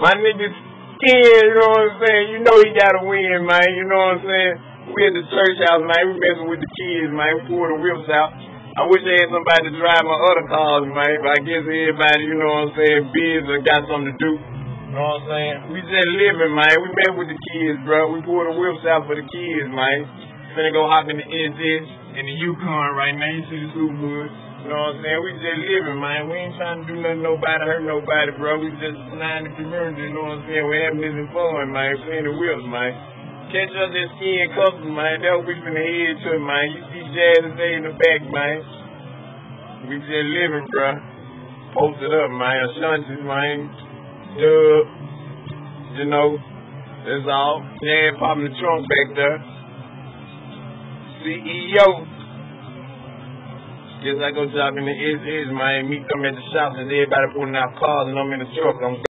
My nigga Ken, you know what I'm saying? You know he gotta win, man. You know what I'm saying? We at the church house, man. We messing with the kids, man. We pull the whips out. I wish I had somebody to drive my other cars, man. But I guess everybody, you know what I'm saying, busy or got something to do. You know what I'm saying? We just living, man. We met with the kids, bro. We pull the whips out for the kids, man. Finna go hop in the NZ in the Yukon right now. You see the Subaru. You know what I'm saying? We just living, man. We ain't trying to do nothing nobody, hurt nobody, bro. We just flying the community, you know what I'm saying? We having this fun, man. Playing the whips, man. Catch us at Skin Custom, man. What we finna head to, man. You see Jazz today in the back, man. We just living, bro. Posted up, man. Ashanti, man. Dub. You know, that's all. Yeah, popping the trunk back there. CEO. Guess I go drop in the SS, man. Me come at the shop and everybody putting out cars and I'm in the truck. I'm